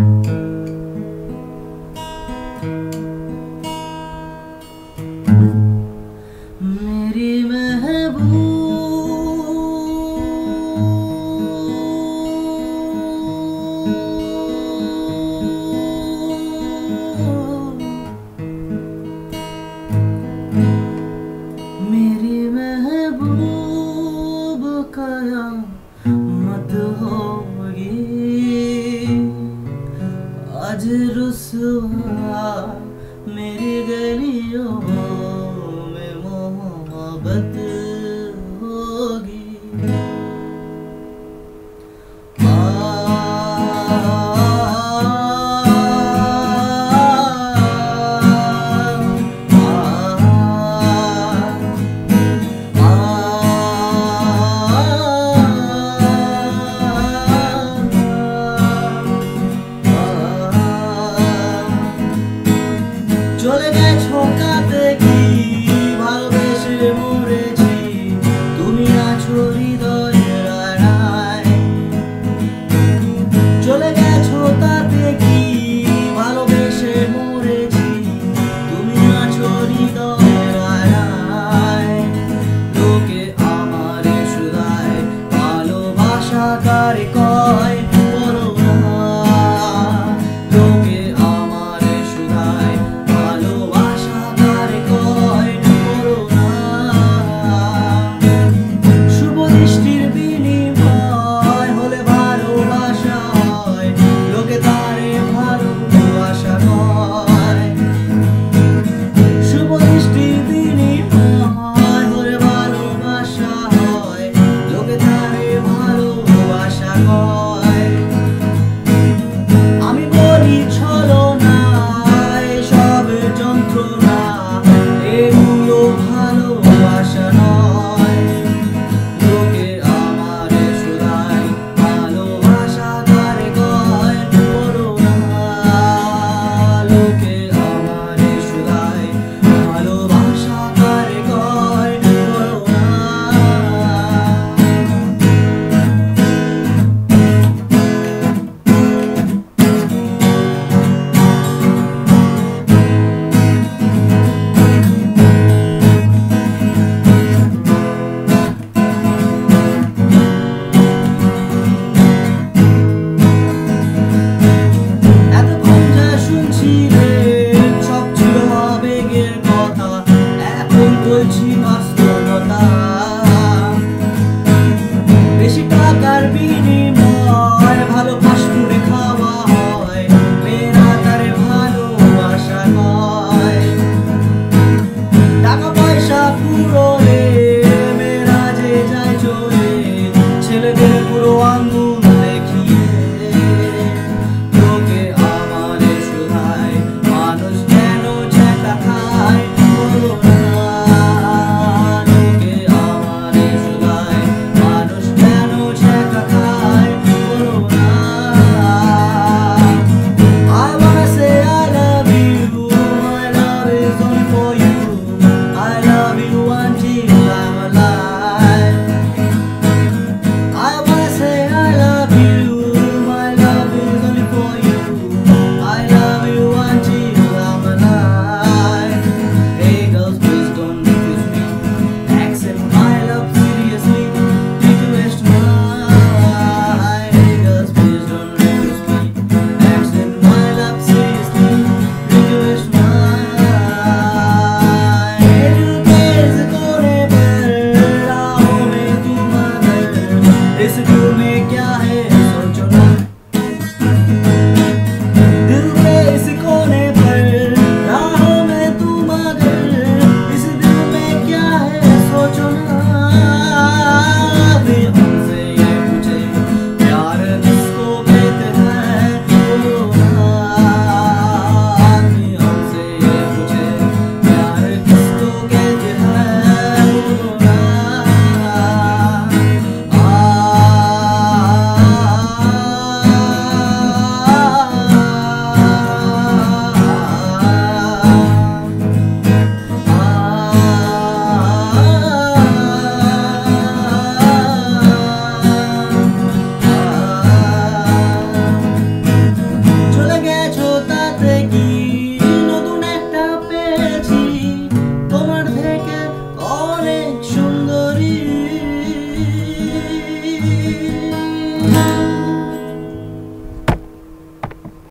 मेरी रुसवा मेरी गलियों boy